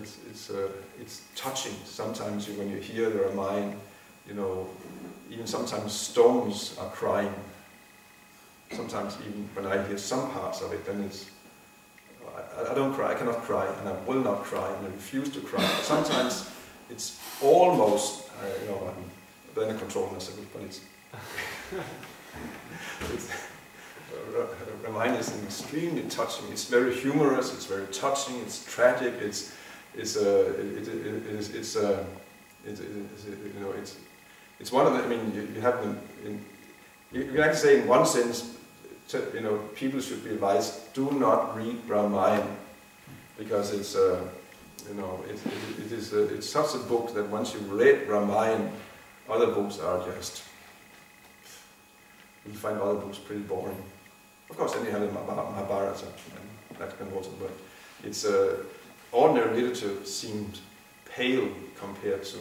it's it's uh, it's touching. Sometimes you, when you hear the Ramayana, you know, even sometimes stones are crying. Sometimes even when I hear some parts of it, then it's I, I don't cry. I cannot cry, and I will not cry, and I refuse to cry. Sometimes it's almost uh, you know I'm then I control myself, but it's it's Ramayana is extremely touching. It's very humorous. It's very touching. It's tragic. It's it's uh, it, it, it, it's it's, uh, it's, you know it's it's one of the. I mean, you, you have them in. You, you can actually say in one sense, to, you know, people should be advised: do not read Ramayana because it's. Uh, you know, it, it, it is a, it's such a book that once you've read Ramayana, other books are just you find other books pretty boring. Of course, then you have the Mahabharata, and that can also, but it's uh, ordinary literature seemed pale compared to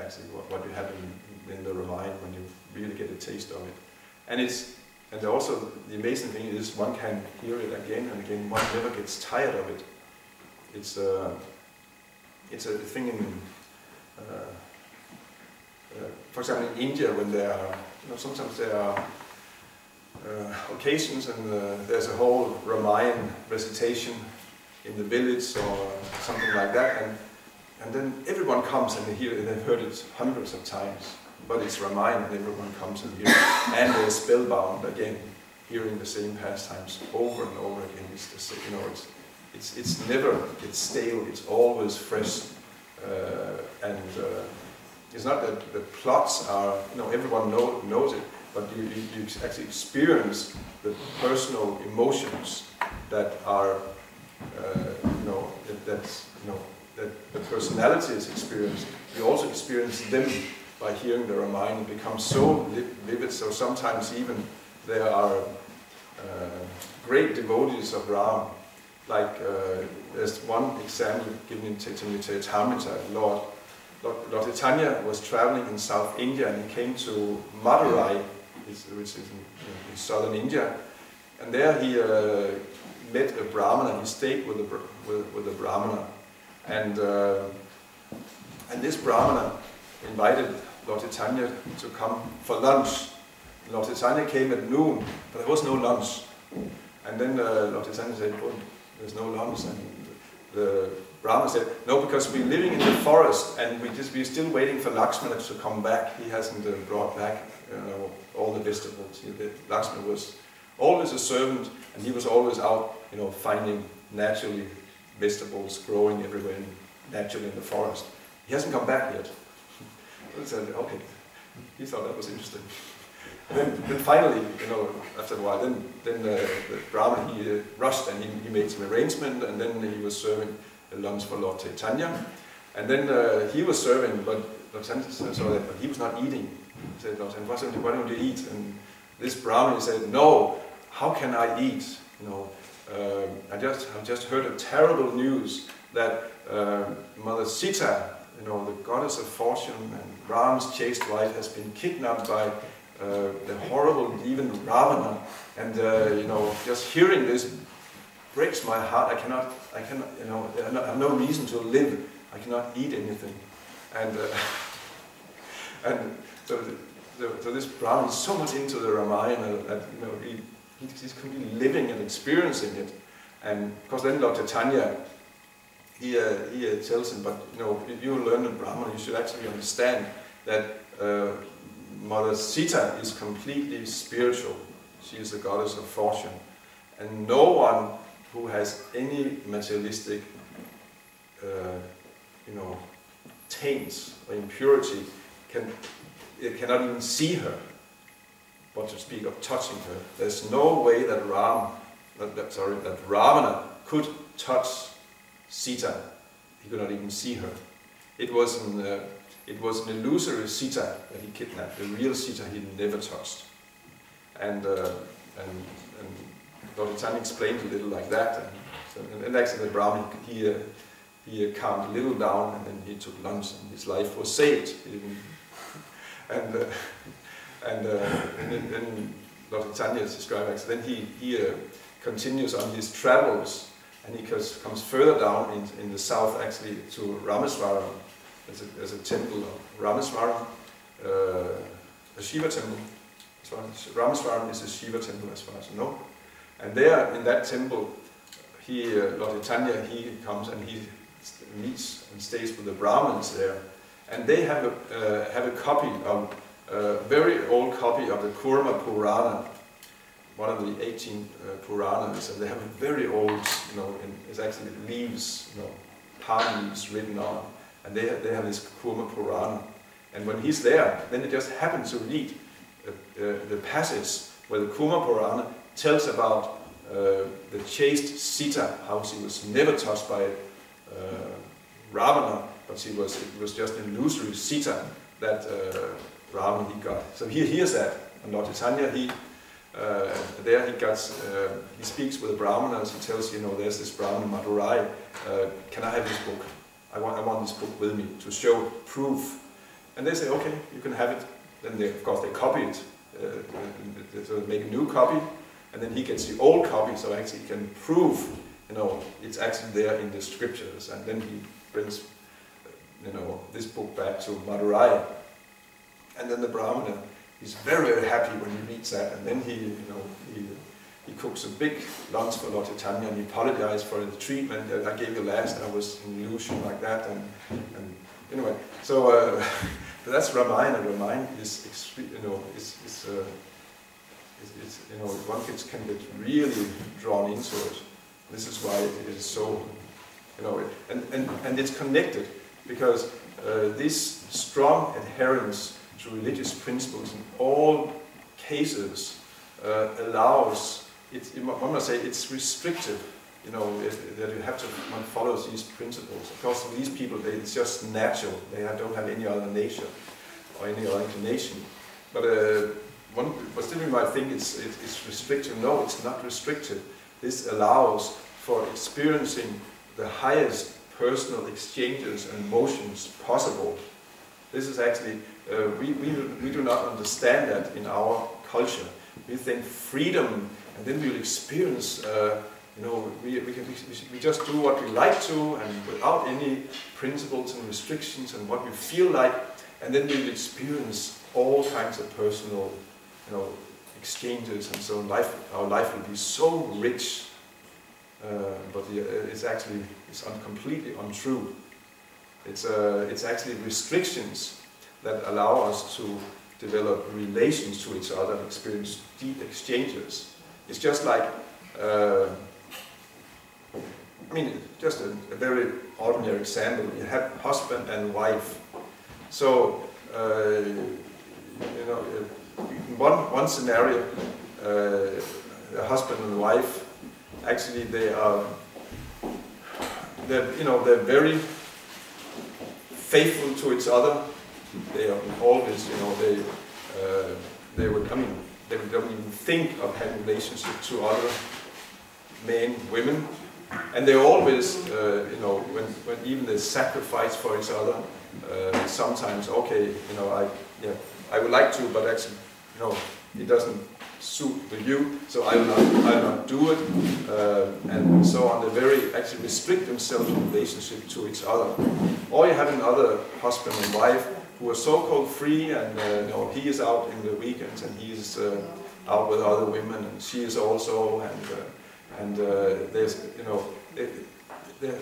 actually what, what you have in, in the Ramayana when you really get a taste of it. And it's and also the amazing thing is one can hear it again and again. One never gets tired of it. It's a uh, it's a thing in uh, uh, for example in India when there are you know sometimes there are uh, occasions and uh, there's a whole Ramayana recitation in the village or something like that and and then everyone comes and they hear it, they've heard it hundreds of times but it's Ramayana and everyone comes and hears it. And they're spellbound again hearing the same pastimes over and over again. It's just, you know it's it's it's never it's stale it's always fresh uh, and uh, it's not that the plots are you know everyone know, knows it but you, you, you, actually experience the personal emotions that are, you know, that, that's, you know, that the personality is experienced. You also experience them by hearing the Ramayana. It becomes so vivid, so sometimes even there are uh, great devotees of Ram. Like uh, there's one example given in Chaitanya Charitamrita, Lord Lord, Lord was traveling in South India and he came to Madurai which is in, in, southern India. And there he uh, met a Brahmana, he stayed with a, with, with a Brahmana. And, uh, and this Brahmana invited Lord Chaitanya to come for lunch. Lord Chaitanya came at noon, but there was no lunch. And then uh, Lord Chaitanya said, well, there's no lunch. And the Brahmana said, no, because we're living in the forest and we just, we're still waiting for Lakshmana to come back. He hasn't uh, brought back you know, all the vegetables. Lakshmana was always a servant, and he was always out, you know, finding naturally vegetables growing everywhere, naturally in the forest. He hasn't come back yet. I said, okay, he thought that was interesting. then, then finally, you know, after a while, then, then uh, the Brahma, he uh, rushed and he, he made some arrangement, and then he was serving lunch for Lord Chaitanya. And then uh, he was serving, but Lord Chaitanya saw that, but he was not eating said, and why don't you eat? And this Brahmin said, no, how can I eat? You know, uh, I just I just heard a terrible news that uh, Mother Sita, you know, the goddess of fortune and Ram's chaste wife, has been kidnapped by uh, the horrible even Ravana. And uh, you know, just hearing this breaks my heart. I cannot, I cannot, you know, I have no reason to live. I cannot eat anything. And uh, and so, the, so this Brahmin is so much into the Ramayana that you know he, he's completely living and experiencing it. And of course, then Lord Chaitanya, he, uh, he uh, tells him, but you know, if you learn in Brahman, you should actually understand that uh, Mother Sita is completely spiritual. She is the goddess of fortune. And no one who has any materialistic, uh, you know, taints or impurity can cannot even see her, but to speak of touching her. There's no way that Ram, that, that, sorry, that Ravana could touch Sita. He could not even see her. It was an, uh, it was an illusory Sita that he kidnapped. The real Sita he never touched. And, uh, and, and Lord Chaitanya explained a little like that. And, and actually the Brahmin, he, uh, he calmed a little down and then he took lunch and his life was saved and uh, and, uh, then, then Chaitanya is then he he uh, continues on his travels, and he comes, further down in, in the south actually to Rameswaram. There's a, there's a temple of Rameswaram, uh, a Shiva temple. Rameswaram is a Shiva temple as far as I know. And there in that temple, he, uh, Lord Chaitanya, he comes and he meets and stays with the Brahmins there. And they have a, uh, have a copy of, a very old copy of the Kurma Purana, one of the 18 uh, Puranas, and they have a very old, you know, in, it's actually leaves, you know, palm leaves written on, and they, they have this Kurma Purana. And when he's there, then it just happens to read uh, uh, the passage where the Kurma Purana tells about uh, the chaste Sita, how she was never touched by uh, Ravana, but she was, it was just an illusory Sita that uh, Ravana he got. So he hears that, and Lord Chaitanya, he uh, there he gets, uh, he speaks with the Brahmanas, he tells, you know, there's this Brahman Madurai, uh, can I have this book? I want, I want this book with me to show proof. And they say, okay, you can have it. Then they, of course, they copy it, uh, so they make a new copy, and then he gets the old copy, so actually he can prove, you know, it's actually there in the scriptures, and then he brings, you know, this book back to Madurai. And then the Brahmana he's very, very happy when he reads that, and then he, you know, he, he cooks a big lunch for Lord Chaitanya, and he apologized for the treatment that I gave you last. I was in illusion like that, and, and anyway, so uh, that's Ramayana. Ramayana is, you know, is, is, uh, is, is, you know, one gets, can get really drawn into it. This is why it is so, you know, and, and, and it's connected because uh, this strong adherence to religious principles in all cases uh, allows, it, one must say it's restrictive, you know, that you have to, one follows these principles. Of course, these people, they, it's just natural. They don't have any other nature or any other inclination. But uh, one, but still you might think it's, it, it's restrictive. No, it's not restrictive. This allows for experiencing the highest personal exchanges and emotions possible. This is actually uh, we, we, we do not understand that in our culture. We think freedom, and then we'll experience, uh, you know, we, we, can, we, just do what we like to, and without any principles and restrictions, and what we feel like, and then we'll experience all kinds of personal, you know, exchanges, and so life, our life will be so rich. Uh, but uh, it's actually it's un completely untrue. It's, uh, it's actually restrictions that allow us to develop relations to each other experience deep exchanges. It's just like, uh, I mean, just a, a, very ordinary example. You have husband and wife. So, uh, you know, in one, one scenario, uh, a husband and wife, actually they are, they're, you know, they're very faithful to each other they are always, you know, they uh, they would, I mean, they don't even think of having relationship to other men, women, and they always, uh, you know, when, when even they sacrifice for each other, uh, sometimes, okay, you know, I, yeah, I would like to, but actually, you know, it doesn't suit the you, so I will not, I will not do it, uh, and so on. They very actually restrict themselves in relationship to each other. Or you have another husband and wife who are so-called free, and uh, know, he is out in the weekends and he is uh, out with other women, and she is also, and uh, and uh, there's you know. They,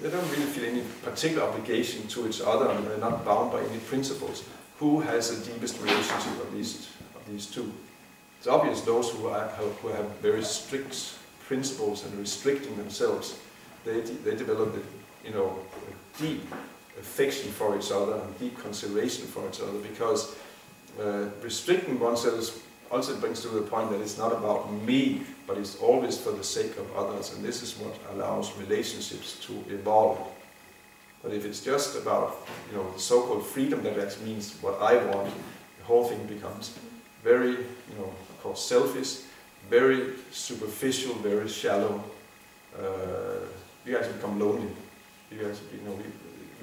they don't really feel any particular obligation to each other, and they're not bound by any principles. Who has the deepest relationship of these of these two? It's obvious those who, who have very strict principles and restricting themselves, they, they develop, the you know, deep affection for each other and deep consideration for each other because uh, restricting oneself also brings to the point that it's not about me, but it's always for the sake of others, and this is what allows relationships to evolve. But if it's just about, you know, the so-called freedom that actually means what I want, the whole thing becomes very, you know, of course, selfish, very superficial, very shallow. Uh, you actually become lonely. You actually, you know,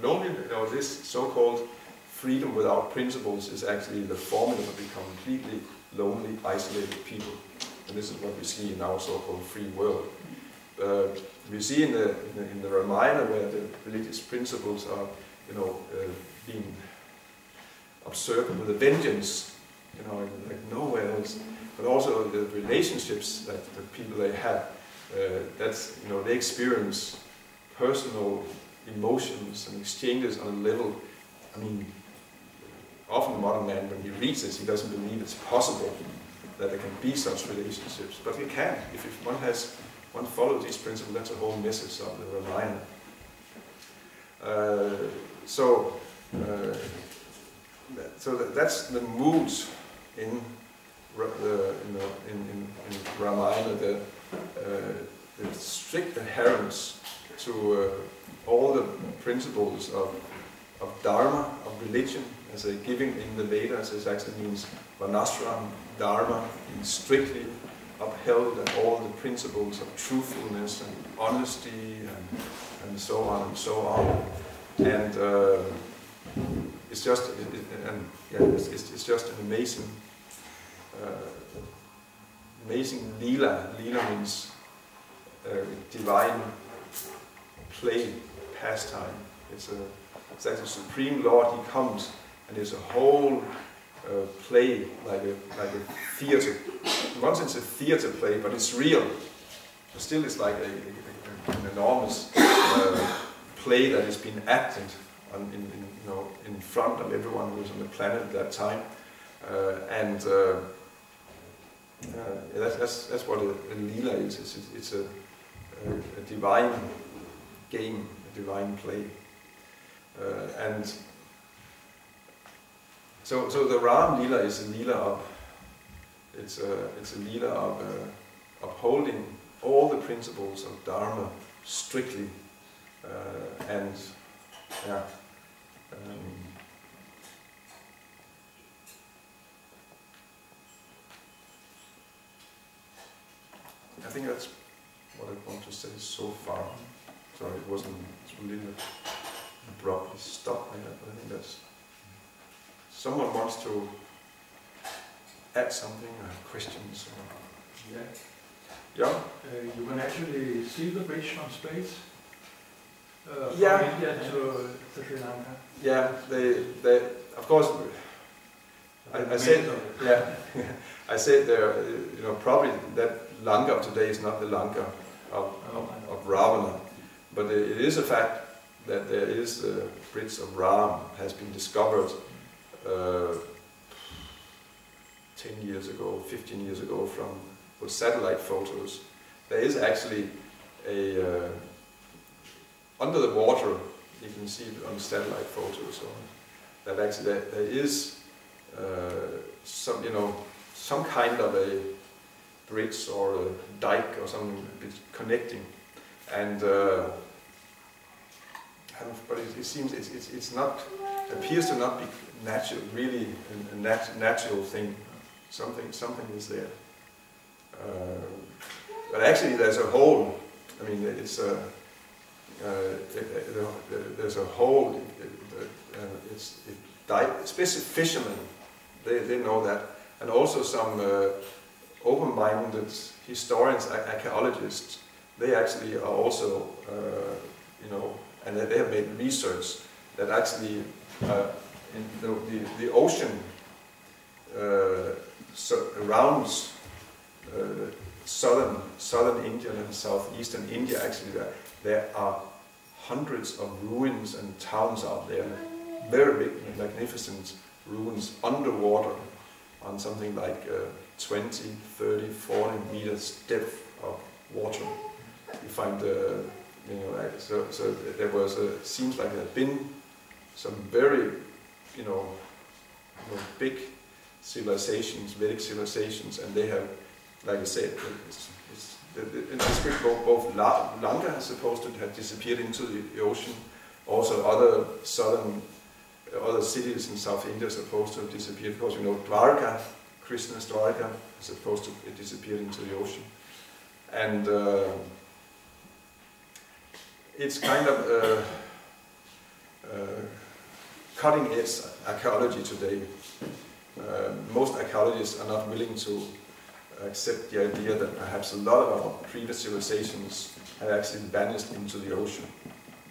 lonely, or this so-called freedom without principles is actually the formula to become completely lonely, isolated people. And this is what we see in our so-called free world. Uh, we see in the, in the, in the Ramayana where the religious principles are, you know, uh, being observed with a vengeance, you know, like nowhere else. But also the relationships that the people they have, uh, that's, you know, they experience personal emotions and exchanges on a level, I mean, often the modern man, when he reads this, he doesn't believe it's possible that there can be such relationships. But it can. If, if one has, one follows these principles, that's a whole message of the Ramayana. Uh, so, uh, so that, that's the moods in the you know, in, in, in Ramayana, the, uh, the strict adherence to uh, all the principles of, of Dharma, of religion, as a giving in the Vedas, it actually means Varnashram, Dharma, strictly upheld and all the principles of truthfulness and honesty and, and so on and so on. And uh, it's just, it, it, and yeah, it's, it's, just an amazing, uh, amazing lila. Lila means uh, divine play, pastime. It's a, it's like the supreme Lord. He comes and there's a whole uh, play like a like a theater. In one a theater play, but it's real. But still, it's like a, a, an enormous uh, play that has been acted on, in, in, you know, in front of everyone who was on the planet at that time. Uh, and uh, uh, that's, that's, that's what a, a lila is. It's, it's a, a, a, divine game, divine play. Uh, and so, so the Ram Lila is a Lila of, it's a, it's a Lila of uh, upholding all the principles of Dharma strictly uh, and yeah. Um, I think that's what I want to say so far. Sorry, it wasn't really abruptly like that, but I think that's someone wants to add something, or questions. Or yeah. Yeah. Uh, you can actually see the bridge from space. Uh, from Yeah. India to, to Sri Lanka. Yeah, they, they, of course, I, I said, yeah, I said there, you know, probably that Lanka of today is not the Lanka of, of, of Ravana, but it is a fact that there is the bridge of Ram has been discovered uh, 10 years ago, 15 years ago from with satellite photos. There is actually a, uh, under the water, you can see it on satellite photos, so that actually there, there is uh, some, you know, some kind of a bridge or a dike or something connecting. And uh, but it, it seems it's, it's, it's not appears to not be natural, really a, a nat natural thing. Something something is there. Uh, but actually, there's a whole. I mean, it's a. Uh, there's a whole. Uh, it's it especially fishermen. They they know that, and also some uh, open-minded historians, archaeologists. They actually are also, uh, you know, and they have made research that actually uh, in the, the, the ocean uh, surrounds uh, southern southern India and southeastern India. Actually, there, there are hundreds of ruins and towns out there, very big, magnificent ruins underwater on something like uh, 20, 30, 40 meters depth of water. You find uh, you know, like, so, so there was a, seems like there had been some very, you know, you know big civilizations, Vedic civilizations, and they have, like I said, it's, it's, in this script both, both Lanka is supposed to have disappeared into the ocean, also other southern, other cities in South India are supposed to have disappeared, because you know Dwarka, Krishna's Dwarka, is supposed to have disappeared into the ocean. And uh, it's kind of uh, uh, cutting edge archaeology today. Uh, most archaeologists are not willing to accept the idea that perhaps a lot of our previous civilizations have actually vanished into the ocean.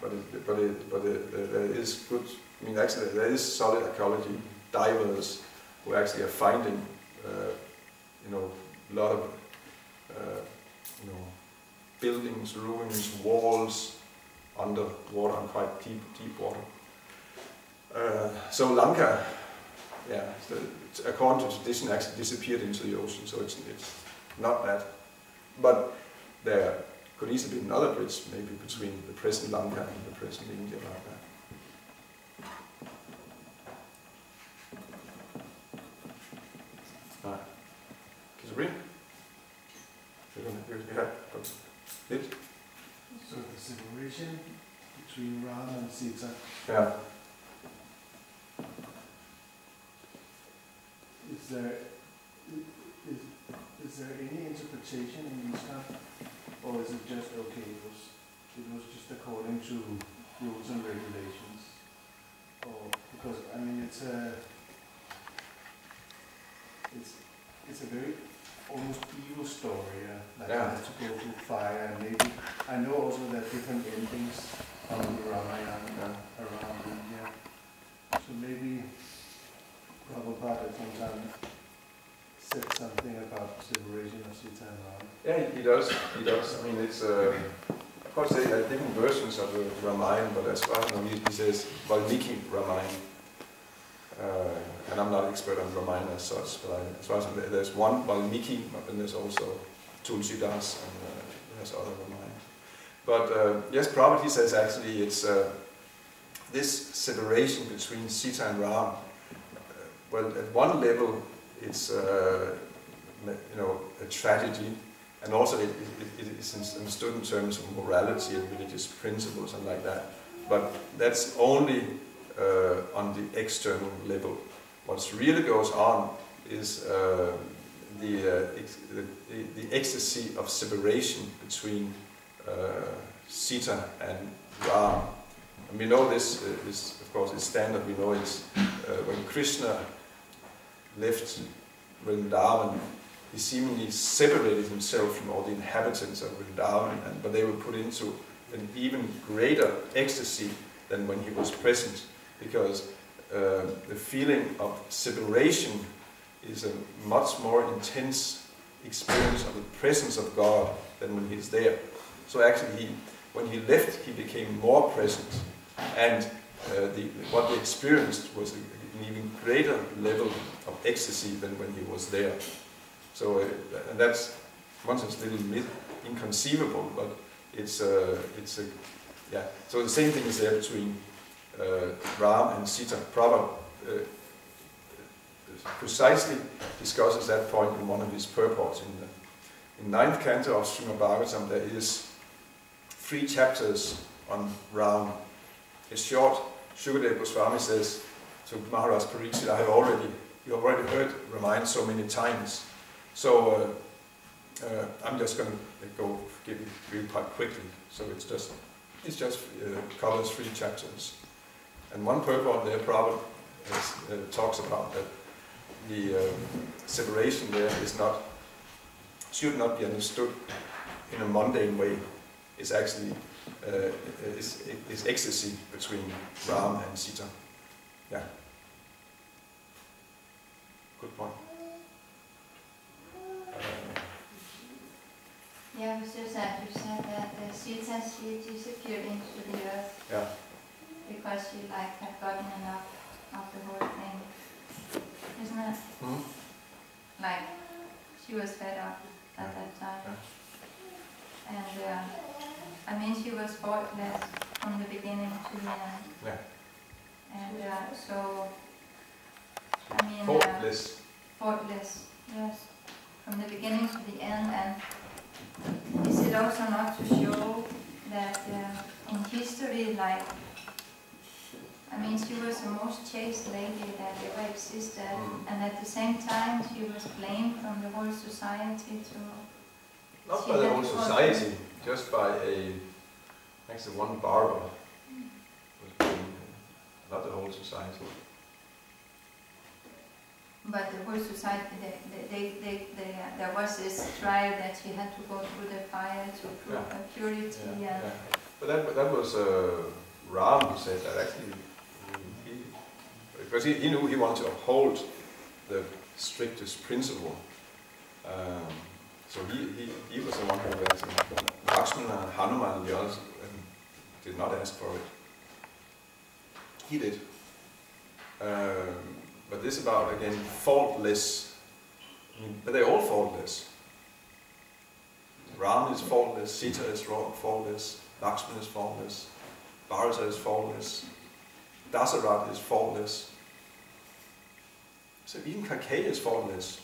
But it, but it, but it, there is good. I mean, actually, there is solid archaeology divers who actually are finding, uh, you know, a lot of, you know, buildings, ruins, walls under water and quite deep, deep water. Uh, so Lanka, yeah, the, according to tradition, actually disappeared into the ocean. So it's it's not that, but there could easily be another bridge, maybe between the present Lanka and the present India Lanka. Ah, kan du read? You're gonna, you have it? So the separation between Rama and Sita, Yeah. is there, is, is there any interpretation in ISKCON? Or is it just, okay, it was, it was just according to rules and regulations? Or, because, I mean, it's a, it's, it's a very almost evil story, uh, like Yeah. I had to go through fire, and maybe, I know also there are different endings on the Ramayana around India. So maybe Prabhupada at some said something about separation of Sita and Ram. Yeah, he- does. He does. I mean, it's uh, of course there are different versions of the Ramayana, but as far as I know, he he says Valmiki Ramayana. Uh, and I'm not an expert on Ramayana as such, but I, as far as there's one Valmiki, and there's also Tulsidas, and uh, there's other Ramayana. But uh, yes, he says actually it's uh, this separation between Sita and Ram. Uh, well, at one level, it's you know a tragedy and also it, it, it is understood in terms of morality and religious principles and like that. But that's only uh, on the external level. What really goes on is uh, the, uh, the, the, ecstasy of separation between Sita and Ram. And we know this, uh, is, of course, is standard. We know it's uh, when Krishna left Vrindavan, he seemingly separated himself from all the inhabitants of Vrindavan, and, but they were put into an even greater ecstasy than when he was present, because uh, the feeling of separation is a much more intense experience of the presence of God than when he's there. So actually, he, when he left, he became more present, and uh, the, what they experienced was an even greater level of ecstasy than when he was there. So uh, and that's one sense a little bit inconceivable, but it's a, it's a, yeah. So the same thing is there between uh, Ram and Sita. Prabhupada uh, precisely discusses that point in one of his purports. In the in ninth canto of Srimad Bhagavatam, there is three chapters on Ram. It's short. Shukadev Goswami says to Maharaj Pariksit, I have already, you have already heard Ramayana so many times. So uh, uh, I'm just going to go give it real quite quickly. So it's just it's just uh, covers three chapters, and one purport there is, uh, talks about that the um, separation there is not should not be understood in a mundane way. It's actually uh, is, is ecstasy between Ram and Sita. Yeah. Good point. Uh, Yeah, it was just that you said that uh, Sita, she disappeared into the earth yeah. because she like had gotten enough of the whole thing. Isn't it? Hmm? Like, she was fed up at that time. And, uh, I mean, she was faultless from the beginning to the end. Yeah. And, uh, so, I mean, uh, Faultless. faultless, yes, from the beginning to the end. And is it also not to show that uh, in history, like, I mean, she was the most chaste lady that ever existed, Mm. and at the same time, she was blamed from the whole society to. Not by the whole society, just by a, actually one barber was being, not the whole society. but the whole society, they, they, they, uh, there was this trial that she had to go through the fire to prove Yeah. purity Yeah, and yeah. But that, that was uh, Ram who said that actually, he, because he, he knew he wanted to uphold the strictest principle. Um, so he, he, he was the one who actually, Lakshmana and Hanuman and the others um, did not ask for it. He did. Um, but this about, again, faultless, I mean, but they're all faultless. Ram is faultless, Sita is faultless, Lakshman is faultless, Bharata is faultless, Dasarat is faultless. So even Kaikeyi is faultless.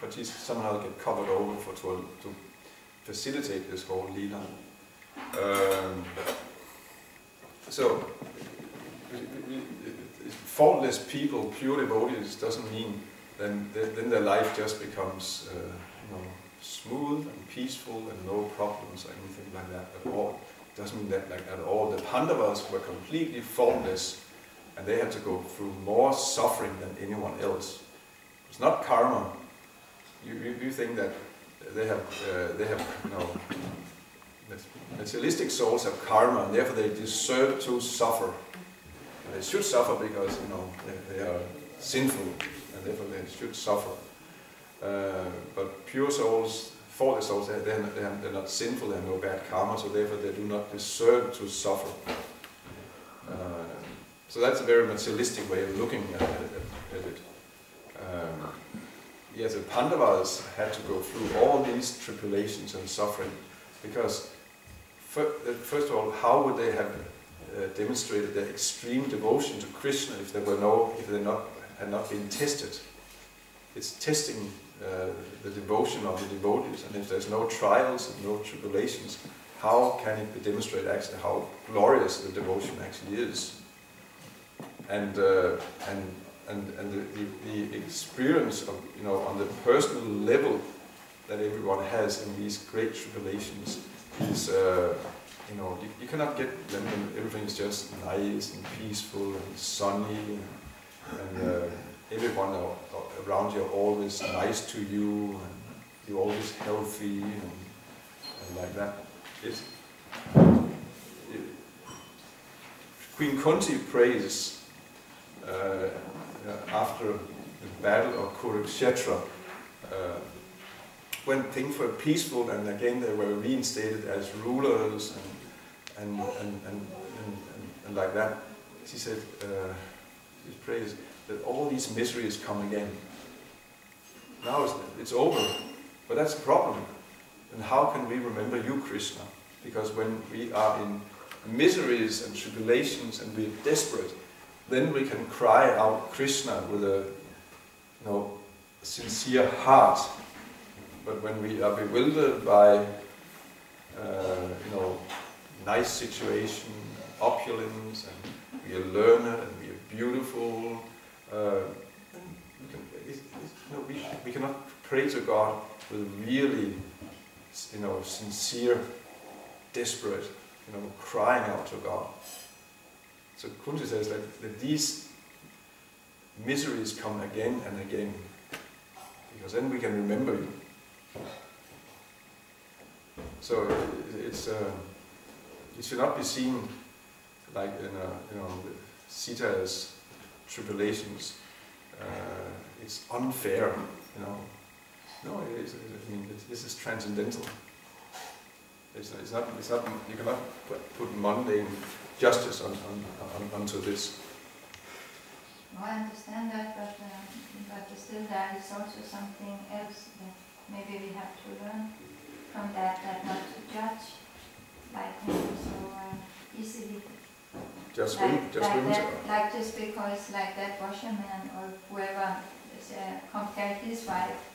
But she's somehow get covered over for to, to facilitate this whole lila. Um, so faultless people, pure devotees, doesn't mean then then their life just becomes uh, you know smooth and peaceful and no problems or anything like that at all. Doesn't mean that like at all. The Pandavas were completely faultless, and they had to go through more suffering than anyone else. It's not karma. You, you, you think that they have uh, they have you know materialistic souls have karma, and therefore they deserve to suffer. And they should suffer because you know they, they are sinful, and therefore they should suffer. Uh, but pure souls, faultless souls, they, they're, not, they're, they're not sinful, they have no bad karma, so therefore they do not deserve to suffer. Uh, so that's a very materialistic way of looking at, at, at it. Um, yes, the Pandavas had to go through all these tribulations and suffering because, uh, first of all, how would they have uh, demonstrated their extreme devotion to Krishna if they were no, if they not had not been tested? It's testing uh, the devotion of the devotees, and if there's no trials and no tribulations, how can it be demonstrated actually how glorious the devotion actually is? And uh, and and and the, the, the experience of you know on the personal level that everyone has in these great tribulations is uh, you know you, you cannot get them when everything is just nice and peaceful and sunny and uh, everyone around you are always nice to you and you're always healthy and, and like that. It, Queen Kunti prays after the battle of Kurukshetra uh, when things were peaceful and again they were reinstated as rulers and, and, and, and, and, and, and like that. She said, uh, she prays that all these miseries come again. Now it's, it's over, but that's the problem. And how can we remember you, Krishna? Because when we are in miseries and tribulations and we're desperate, then we can cry out Krishna with a you know, sincere heart. But when we are bewildered by uh, you know, nice situation, opulence, and we are learned and we are beautiful, uh, we, can, you know, we, we cannot pray to God with really you know, sincere, desperate, you know, crying out to God. So Kunti says that, that these miseries come again and again, because then we can remember you. So it- it's uh, it should not be seen like in a, you know Sita's tribulations. Uh, it's unfair, you know. No, it is. I mean, this- this is transcendental. It's, it's not. It's not. You cannot put, put mundane justice on, on, on, onto this. No, I understand that, but, um, but still there is also something else that maybe we have to learn from that, that not to judge like so uh, easily. Just like, women, just like women. that, like just because like that washerman or whoever is, uh, compared his wife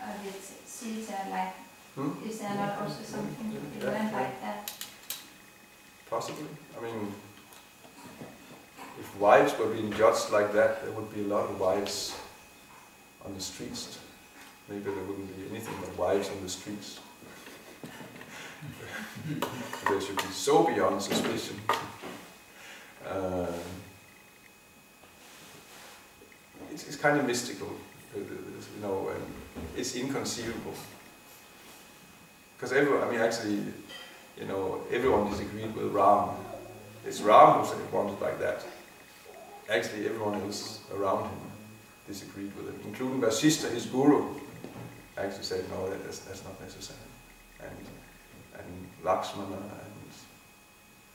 uh, with Sita, like Hmm? is there not also something to be learned like that? Possibly. I mean, if wives were being judged like that, there would be a lot of wives on the streets. Maybe there wouldn't be anything but wives on the streets. they should be so beyond suspicion. Uh, it's, it's kind of mystical, uh, you know, and it's inconceivable. Because everyone, I mean, actually, you know, everyone disagreed with Ram. It's Ram who said he wanted like that. Actually, everyone else around him disagreed with him, including Vasishta, his guru, actually said, no, that's, that's not necessary. And, and Lakshmana and,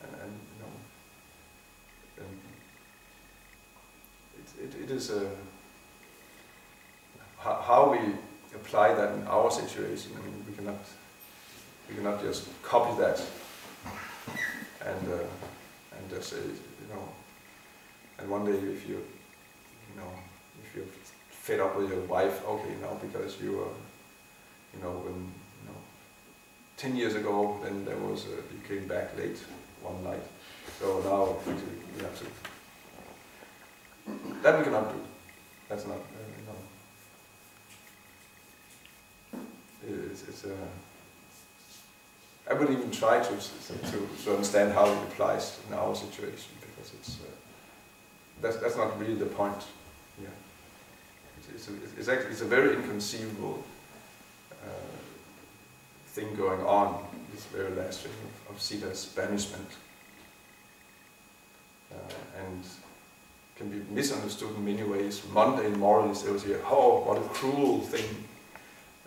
and, and you know, and it, it, it is a, how we apply that in our situation, I mean, we cannot, we cannot just copy that and, uh, and just say, you know, and one day if you, you know, if you're fed up with your wife, okay, now because you are, you know, when, you know, 10 years ago, then there was, a, you came back late one night. So now, we have to, that we cannot do. That's not, uh, you know, it's, it's uh, I would even try to, to, to understand how it applies in our situation because it's, uh, that's, that's not really the point here. It's, it's, a, it's, actually, it's a very inconceivable uh, thing going on, this very last thing of, of Sita's banishment. Uh, and can be misunderstood in many ways. Mundane moralists, they will say, oh, what a cruel thing.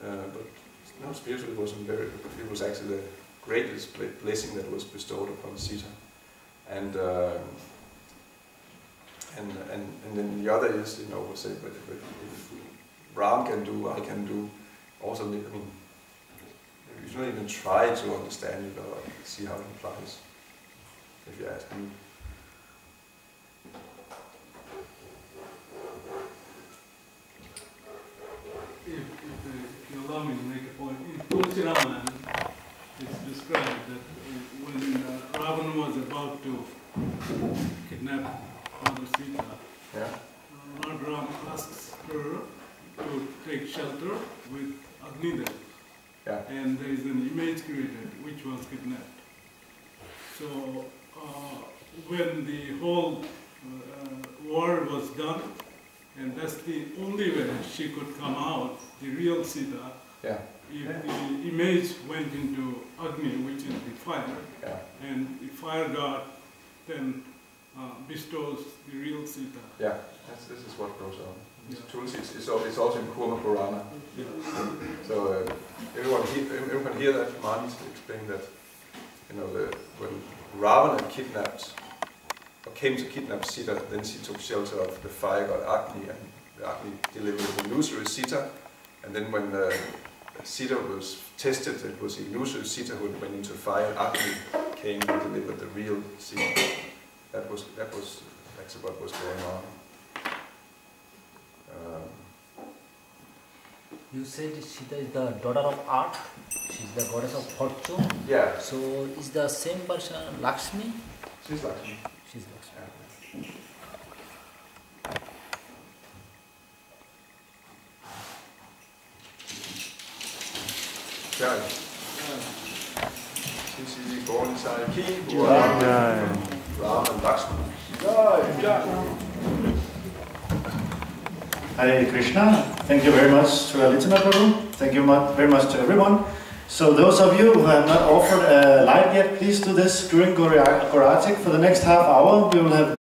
Uh, but no, spiritually it wasn't very, it was actually the greatest blessing that was bestowed upon Sita. And, uh, and, and, and then the other is, you know, we'll say, but, but if Ram can do, I can do. Also, I mean, you shouldn't even try to understand it or see how it applies, if you ask me. If, if, uh, if you allow me to make a point, in Tulsi Ramayan, it's described that when uh, Ravana was about to kidnap Mother Sita, Yeah. uh, Lord Ram asks her to take shelter with Agnidev. Yeah. And there is an image created which was kidnapped. So uh, when the whole uh, war was done, and that's the only way she could come out, the real Sita, Yeah. if the image went into Agni, which is the fire, Yeah. and the fire god then uh, bestows the real Sita. Yeah. That's, this is what goes on. Yeah. Tulsi is, is al- it's also in Kurma Purana. Yeah. So uh, everyone, he, everyone hear that Mani explain that, you know, the, when Ravana kidnapped, or came to kidnap Sita, then she took shelter of the fire god Agni, and the Agni delivered the illusory Sita, and then when uh, Sita was tested, it was illusory Sita who went into fire, Agni came and delivered the real Sita. That was, that was actually what was going on. Um, You said Sita is the daughter of art. She's the goddess of fortune. yeah, So is the same person Lakshmi? she's Lakshmi. She's Lakshmi. Jai. CC born inside Ki, who are Ram and Lakshmana. Hare Krishna. Thank you very much to Alitana Prabhu. Thank you very much to everyone. So those of you who have not offered a light yet, please do this during Gori- Goratik. For the next half hour, we will have